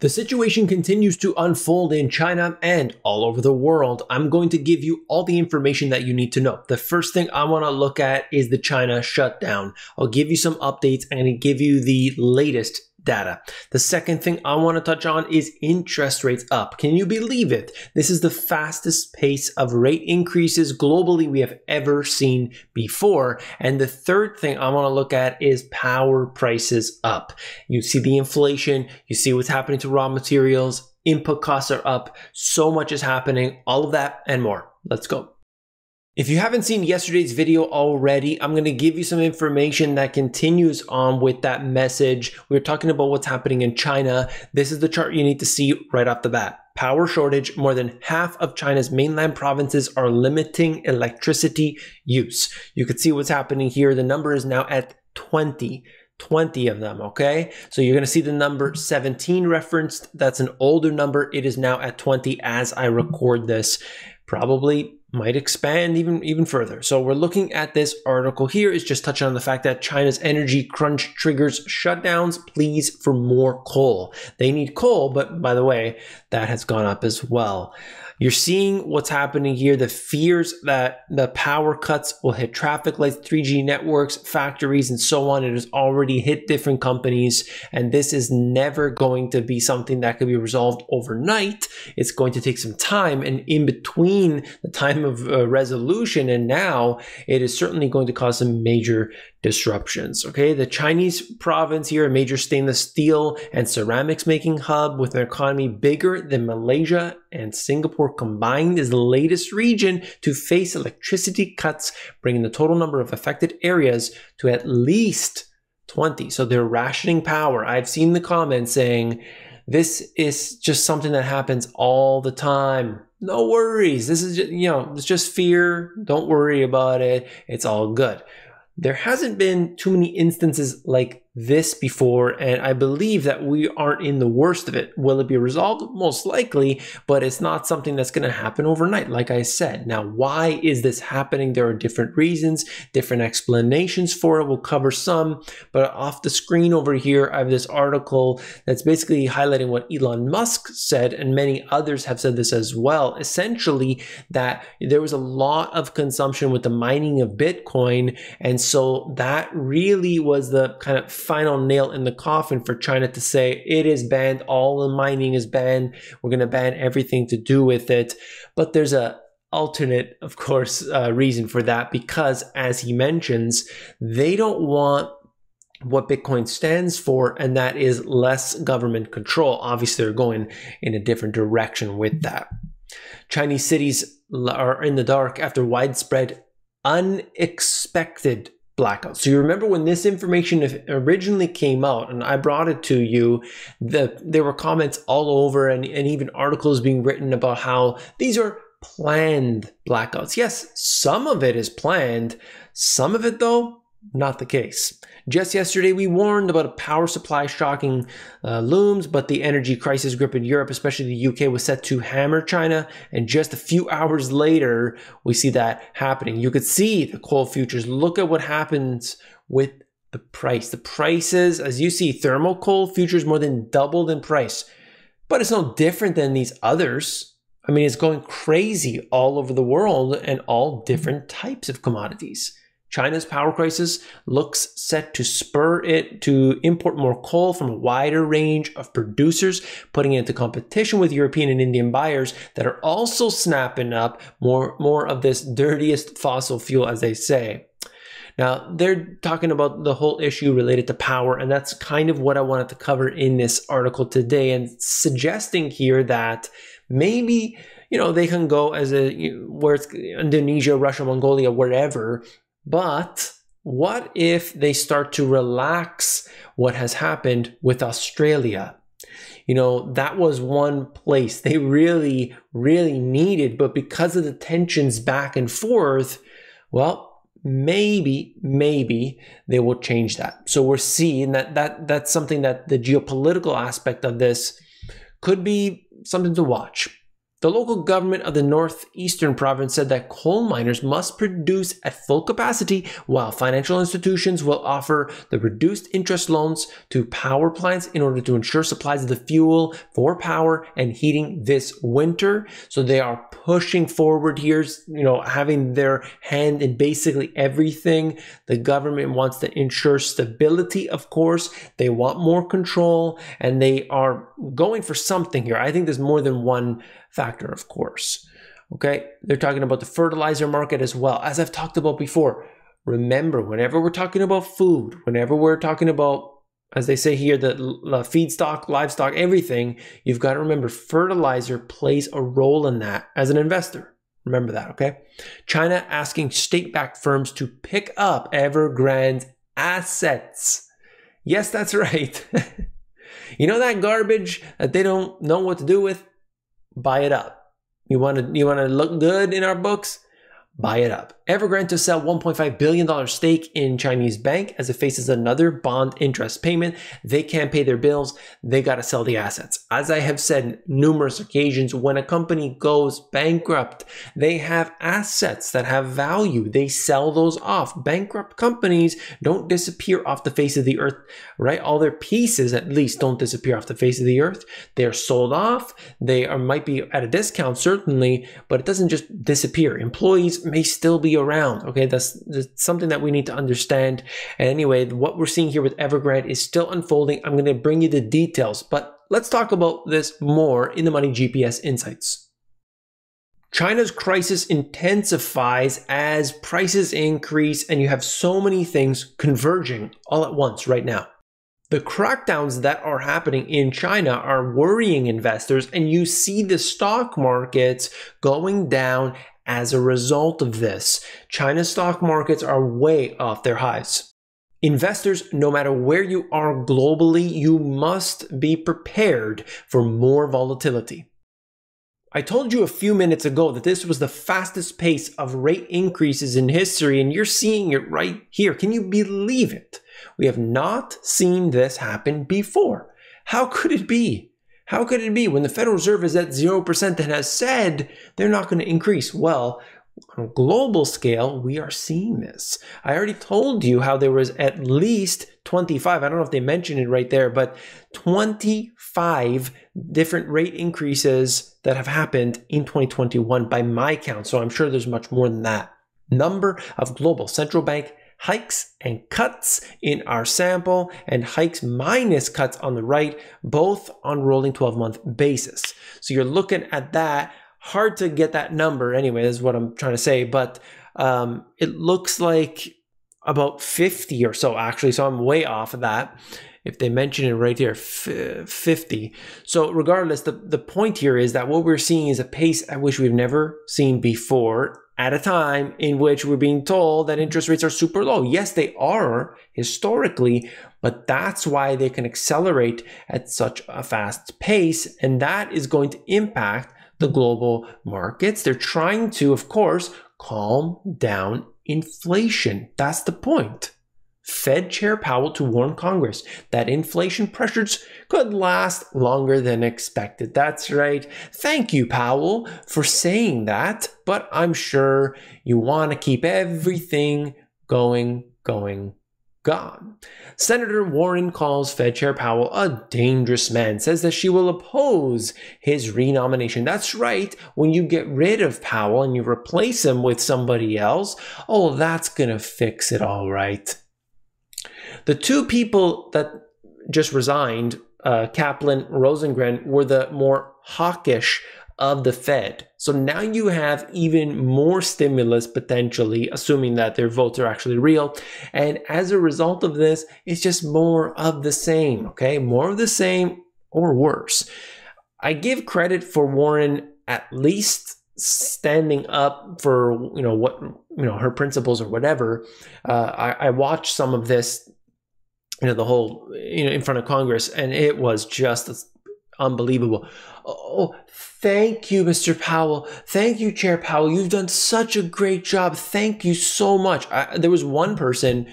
The situation continues to unfold in China and all over the world. I'm going to give you all the information that you need to know. The first thing I want to look at is the China shutdown. I'll give you some updates and give you the latest data. The second thing I want to touch on is interest rates up. Can you believe it? This is the fastest pace of rate increases globally we have ever seen before. And the third thing I want to look at is power prices up. You see the inflation, you see what's happening to raw materials, input costs are up, so much is happening, all of that and more. Let's go. If you haven't seen yesterday's video already, I'm going to give you some information that continues on with that message. We are talking about what's happening in China. This is the chart you need to see right off the bat. Power shortage. More than half of China's mainland provinces are limiting electricity use. You can see what's happening here. The number is now at 20. 20 of them, okay? So you're gonna see the number 17 referenced. That's an older number. It is now at 20 as I record this. Probably might expand even even further. So we're looking at this article here is just touching on the fact that China's energy crunch triggers shutdowns, pleas for more coal. They need coal, but by the way, that has gone up as well. You're seeing what's happening here, the fears that the power cuts will hit traffic lights, 3G networks, factories, and so on. It has already hit different companies, and this is never going to be something that could be resolved overnight. It's going to take some time, and in between the time of uh, resolution and now, it is certainly going to cause some major disruptions. Okay, the Chinese province here, a major stainless steel and ceramics making hub with an economy bigger than Malaysia and Singapore combined, is the latest region to face electricity cuts, bringing the total number of affected areas to at least 20. So they're rationing power. I've seen the comments saying, this is just something that happens all the time. No worries. This is just, you know, it's just fear. Don't worry about it. It's all good. There hasn't been too many instances like this before, and I believe that we aren't in the worst of it. Will it be resolved? Most likely, but it's not something that's going to happen overnight, like I said. Now, why is this happening? There are different reasons, different explanations for it. We'll cover some, but off the screen over here, I have this article that's basically highlighting what Elon Musk said, and many others have said this as well. Essentially, that there was a lot of consumption with the mining of Bitcoin, and so that really was the kind of final nail in the coffin for China to say it is banned, all the mining is banned, we're going to ban everything to do with it. But there's a alternate, of course, uh, reason for that because, as he mentions, they don't want what Bitcoin stands for, and that is less government control. Obviously, they're going in a different direction with that. Chinese cities are in the dark after widespread unexpected blackout. So you remember when this information originally came out and I brought it to you, the, there were comments all over and, and even articles being written about how these are planned blackouts. Yes, some of it is planned. Some of it though, not the case. Just yesterday, we warned about a power supply shocking uh, looms, but the energy crisis gripping Europe, especially the UK, was set to hammer China. And just a few hours later, we see that happening. You could see the coal futures. Look at what happens with the price. The prices, as you see, thermal coal futures more than doubled in price. But it's no different than these others. I mean, it's going crazy all over the world and all different types of commodities. China's power crisis looks set to spur it to import more coal from a wider range of producers, putting it into competition with European and Indian buyers that are also snapping up more, more of this dirtiest fossil fuel, as they say. Now, they're talking about the whole issue related to power, and that's kind of what I wanted to cover in this article today, and suggesting here that maybe you know they can go as a where it's Indonesia, Russia, Mongolia, wherever, but what if they start to relax what has happened with Australia? You know, that was one place they really, really needed, but because of the tensions back and forth, well, maybe, maybe they will change that. So we're seeing that, that that's something that the geopolitical aspect of this could be something to watch. The local government of the northeastern province said that coal miners must produce at full capacity while financial institutions will offer the reduced interest loans to power plants in order to ensure supplies of the fuel for power and heating this winter. So they are pushing forward here, you know, having their hand in basically everything. The government wants to ensure stability, of course. They want more control and they are going for something here. I think there's more than one factor, of course. Okay, they're talking about the fertilizer market as well. As I've talked about before, remember, whenever we're talking about food, whenever we're talking about, as they say here, the feedstock, livestock, everything, you've got to remember fertilizer plays a role in that as an investor. Remember that, okay? China asking state backed firms to pick up Evergrande's assets. Yes, that's right. you know that garbage that they don't know what to do with? Buy it up. You want to you want to look good in our books? Buy it up. Evergrande to sell $1.5 billion stake in Chinese bank as it faces another bond interest payment. They can't pay their bills. They got to sell the assets. As I have said numerous occasions, when a company goes bankrupt, they have assets that have value. They sell those off. Bankrupt companies don't disappear off the face of the earth, right? All their pieces at least don't disappear off the face of the earth. They're sold off. They are might be at a discount certainly, but it doesn't just disappear. Employees may still be around. Okay, that's, that's something that we need to understand. And anyway, what we're seeing here with Evergrande is still unfolding. I'm going to bring you the details, but let's talk about this more in the Money GPS Insights. China's crisis intensifies as prices increase, and you have so many things converging all at once right now. The crackdowns that are happening in China are worrying investors, and you see the stock markets going down as a result of this, China's stock markets are way off their highs. Investors, no matter where you are globally, you must be prepared for more volatility. I told you a few minutes ago that this was the fastest pace of rate increases in history, and you're seeing it right here. Can you believe it? We have not seen this happen before. How could it be? How could it be when the Federal Reserve is at 0% that has said they're not going to increase? Well, on a global scale, we are seeing this. I already told you how there was at least 25, I don't know if they mentioned it right there, but 25 different rate increases that have happened in 2021 by my count. So I'm sure there's much more than that. Number of global central bank hikes and cuts in our sample and hikes minus cuts on the right, both on rolling 12 month basis. So you're looking at that. Hard to get that number anyway, is what I'm trying to say, but um, it looks like about 50 or so actually. So I'm way off of that. If they mention it right here, 50. So regardless, the, the point here is that what we're seeing is a pace at which we've never seen before at a time in which we're being told that interest rates are super low. Yes, they are historically, but that's why they can accelerate at such a fast pace. And that is going to impact the global markets. They're trying to, of course, calm down inflation. That's the point. Fed Chair Powell to warn Congress that inflation pressures could last longer than expected. That's right. Thank you, Powell, for saying that, but I'm sure you want to keep everything going, going, gone. Senator Warren calls Fed Chair Powell a dangerous man, says that she will oppose his renomination. That's right, when you get rid of Powell and you replace him with somebody else, oh, that's going to fix it all right. The two people that just resigned, uh, Kaplan, Rosengren, were the more hawkish of the Fed. So now you have even more stimulus potentially, assuming that their votes are actually real. And as a result of this, it's just more of the same, okay? More of the same or worse. I give credit for Warren at least standing up for you know what you know her principles or whatever. Uh, I, I watched some of this you know the whole you know in front of Congress, and it was just unbelievable. Oh, oh, thank you, Mr. Powell. Thank you, Chair Powell. You've done such a great job. Thank you so much. I, there was one person,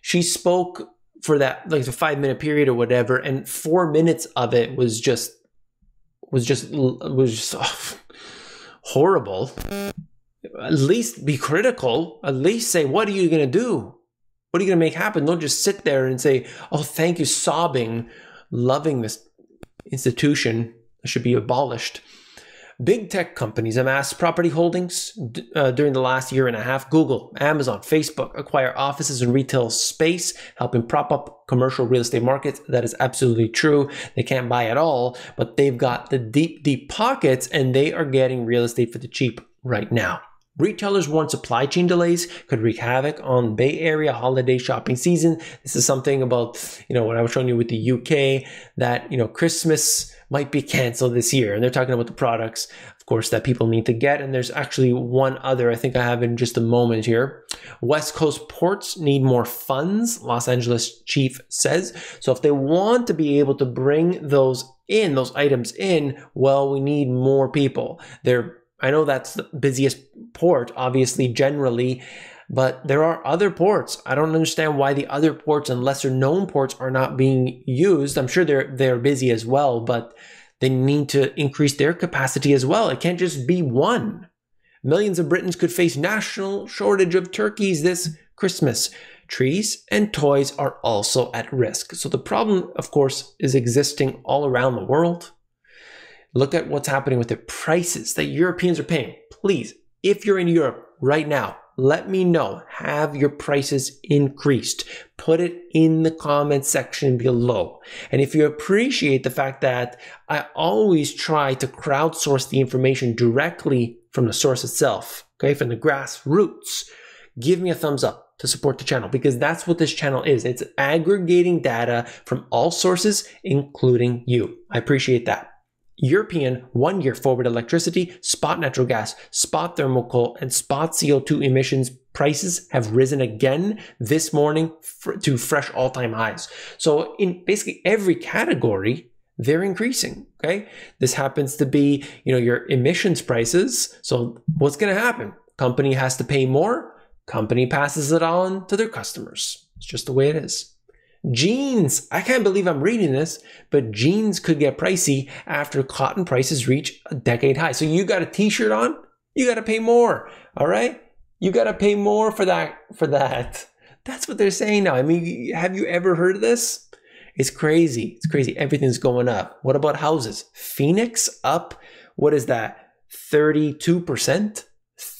she spoke for that like the five minute period or whatever, and four minutes of it was just was just was just. Oh, horrible, at least be critical. At least say, what are you going to do? What are you going to make happen? Don't just sit there and say, oh, thank you, sobbing, loving this institution that should be abolished. Big tech companies amass property holdings uh, during the last year and a half. Google, Amazon, Facebook acquire offices and retail space, helping prop up commercial real estate markets. That is absolutely true. They can't buy it all, but they've got the deep, deep pockets and they are getting real estate for the cheap right now. Retailers warn supply chain delays could wreak havoc on Bay Area holiday shopping season. This is something about, you know, what I was showing you with the UK that, you know, Christmas might be canceled this year. And they're talking about the products, of course, that people need to get. And there's actually one other I think I have in just a moment here. West Coast ports need more funds, Los Angeles chief says. So if they want to be able to bring those in, those items in, well, we need more people. They're I know that's the busiest port, obviously, generally, but there are other ports. I don't understand why the other ports and lesser known ports are not being used. I'm sure they're they're busy as well, but they need to increase their capacity as well. It can't just be one. Millions of Britons could face national shortage of turkeys this Christmas. Trees and toys are also at risk. So the problem, of course, is existing all around the world. Look at what's happening with the prices that Europeans are paying. Please, if you're in Europe right now, let me know. Have your prices increased? Put it in the comment section below. And if you appreciate the fact that I always try to crowdsource the information directly from the source itself, okay, from the grassroots, give me a thumbs up to support the channel because that's what this channel is. It's aggregating data from all sources, including you. I appreciate that. European one year forward electricity, spot natural gas, spot thermal coal, and spot CO2 emissions prices have risen again this morning to fresh all time highs. So, in basically every category, they're increasing. Okay. This happens to be, you know, your emissions prices. So, what's going to happen? Company has to pay more, company passes it on to their customers. It's just the way it is. Jeans. I can't believe I'm reading this, but jeans could get pricey after cotton prices reach a decade high. So you got a t-shirt on, you got to pay more. All right? You got to pay more for that for that. That's what they're saying now. I mean, have you ever heard of this? It's crazy. It's crazy. Everything's going up. What about houses? Phoenix up what is that? 32%?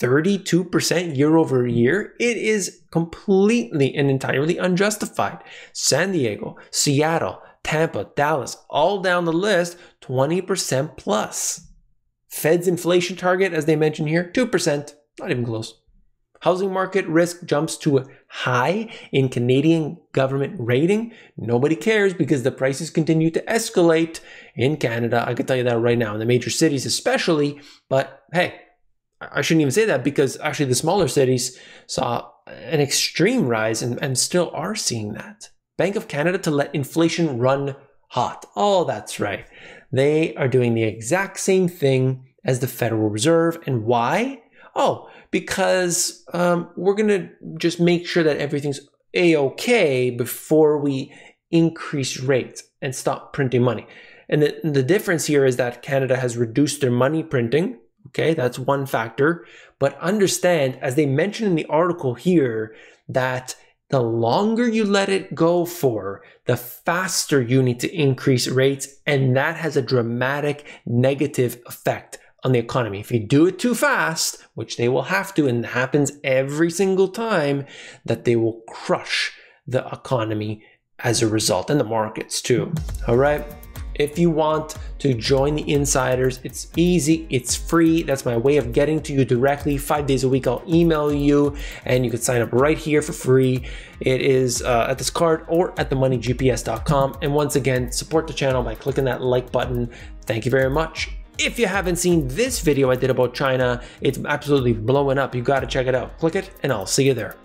32% year over year, it is completely and entirely unjustified. San Diego, Seattle, Tampa, Dallas, all down the list, 20% plus. Fed's inflation target, as they mentioned here, 2%, not even close. Housing market risk jumps to a high in Canadian government rating. Nobody cares because the prices continue to escalate in Canada. I can tell you that right now, in the major cities especially. But hey, I shouldn't even say that because actually the smaller cities saw an extreme rise and, and still are seeing that. Bank of Canada to let inflation run hot. Oh, that's right. They are doing the exact same thing as the Federal Reserve. And why? Oh, because um, we're going to just make sure that everything's a okay before we increase rates and stop printing money. And the, the difference here is that Canada has reduced their money printing Okay, that's one factor. But understand, as they mention in the article here, that the longer you let it go for, the faster you need to increase rates. And that has a dramatic negative effect on the economy. If you do it too fast, which they will have to, and it happens every single time, that they will crush the economy as a result and the markets too. All right. If you want to join the insiders, it's easy, it's free. That's my way of getting to you directly. Five days a week, I'll email you and you can sign up right here for free. It is uh, at this card or at themoneygps.com. And once again, support the channel by clicking that like button. Thank you very much. If you haven't seen this video I did about China, it's absolutely blowing up. You got to check it out. Click it and I'll see you there.